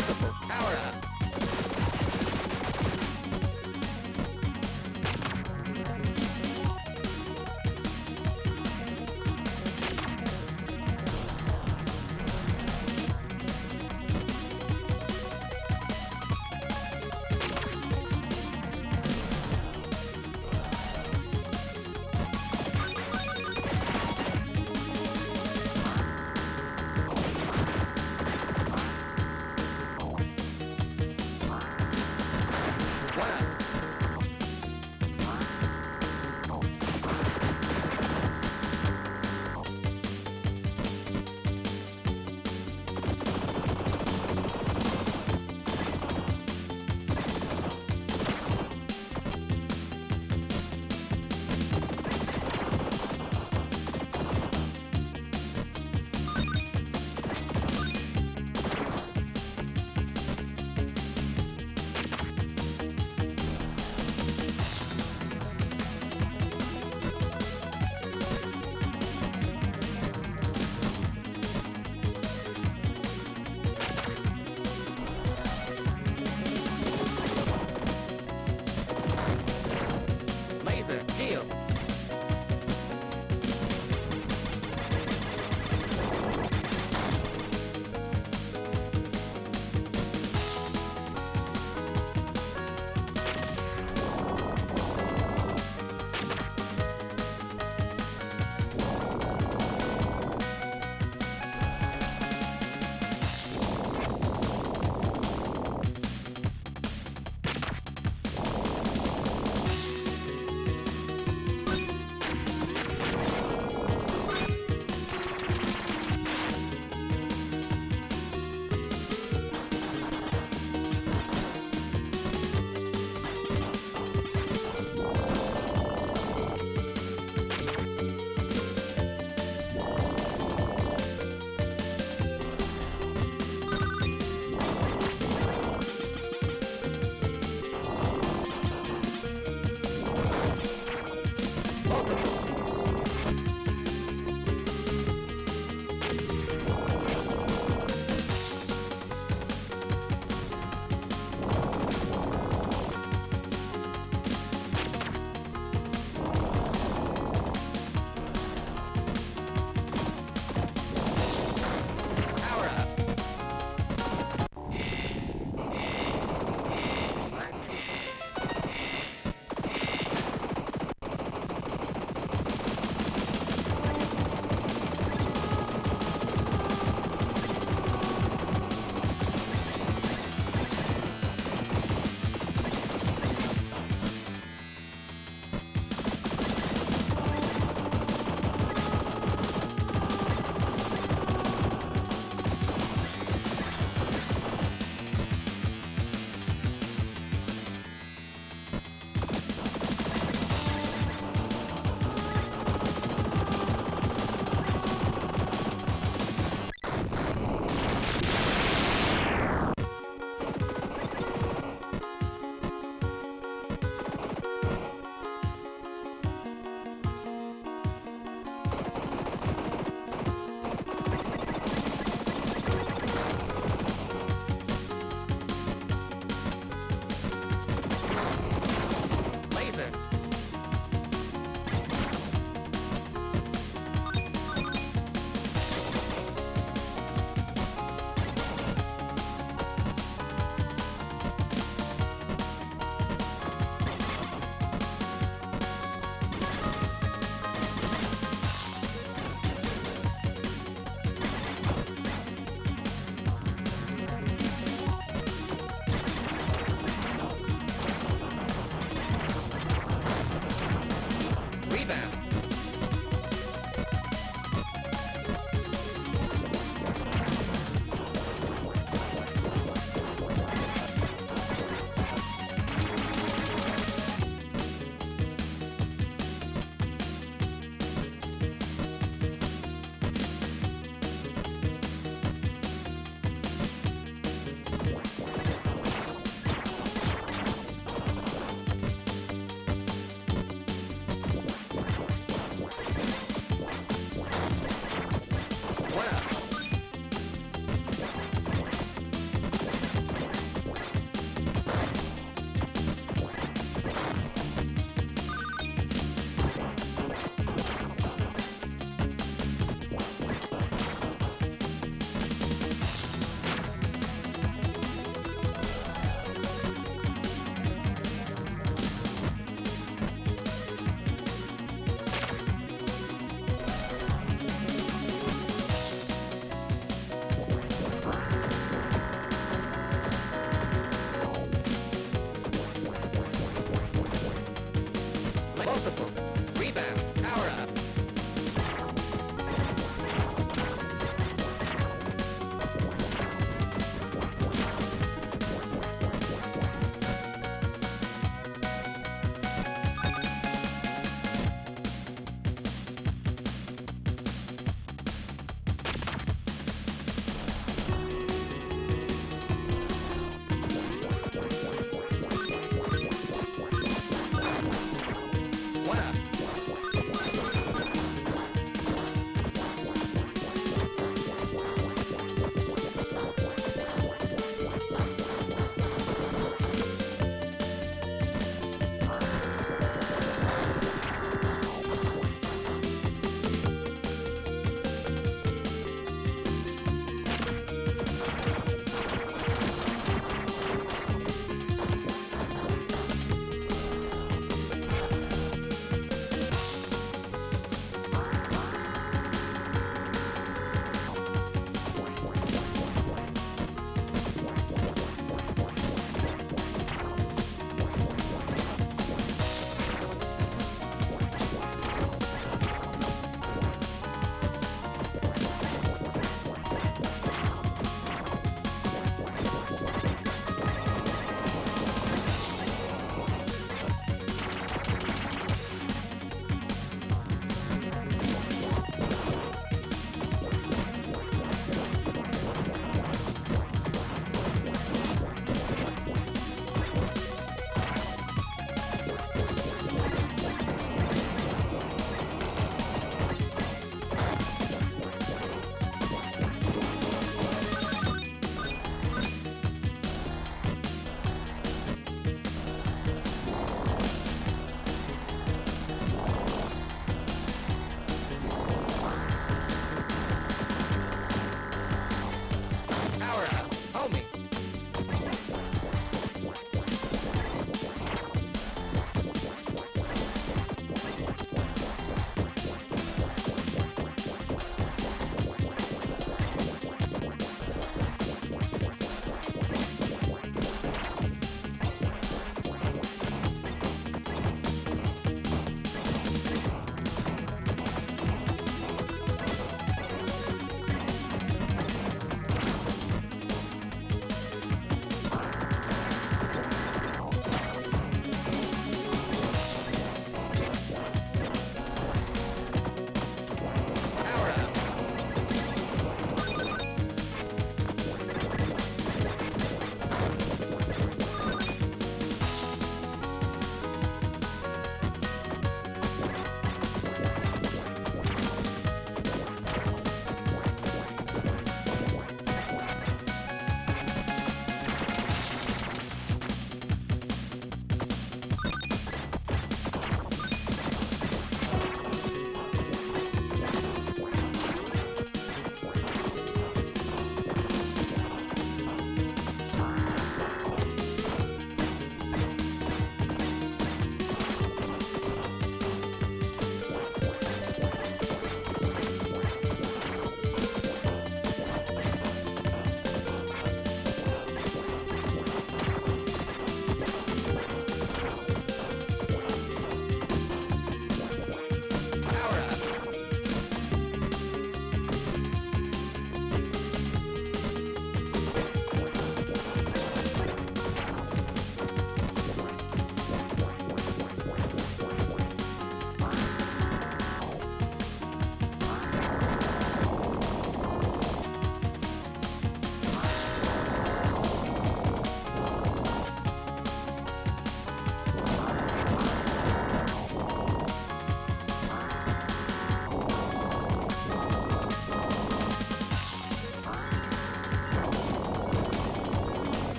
Power!